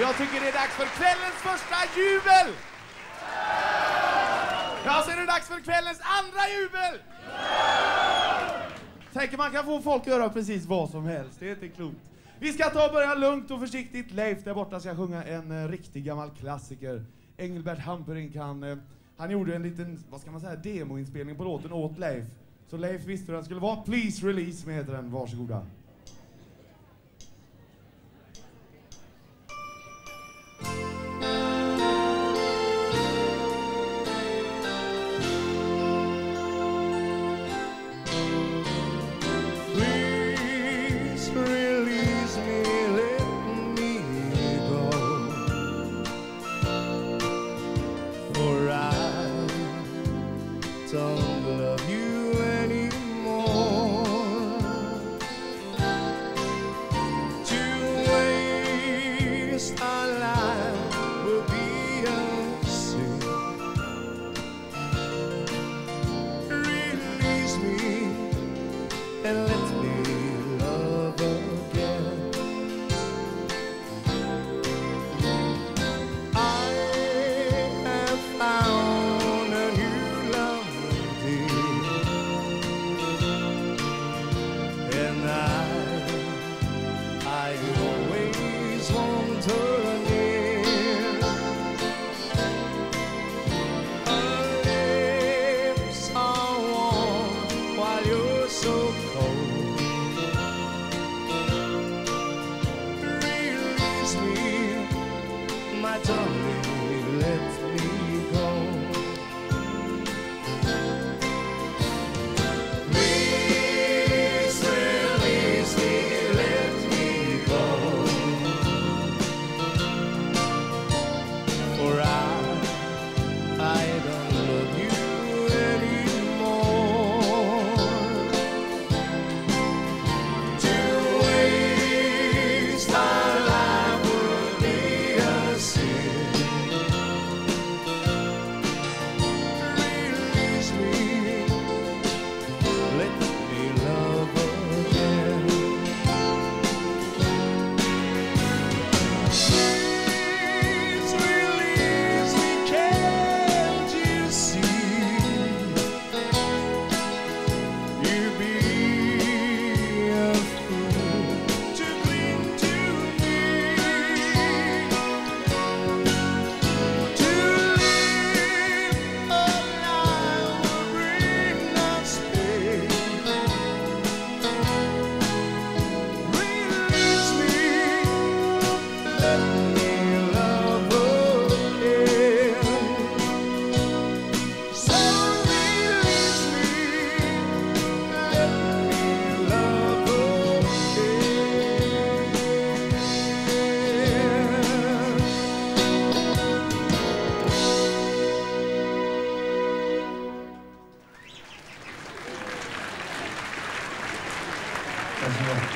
Jag tycker det är dags för kvällens första jubel! Ja, så är det dags för kvällens andra jubel! Tänker man kan få folk att göra precis vad som helst, det är inte klokt. Vi ska ta och börja lugnt och försiktigt. Leif där borta ska sjunga en eh, riktig gammal klassiker. Engelbert Hampering han, eh, han gjorde en liten, vad ska man säga, demoinspelning på låten åt Leif. Så Leif visste hur den skulle vara. Please Release med heter den, varsågoda. as well.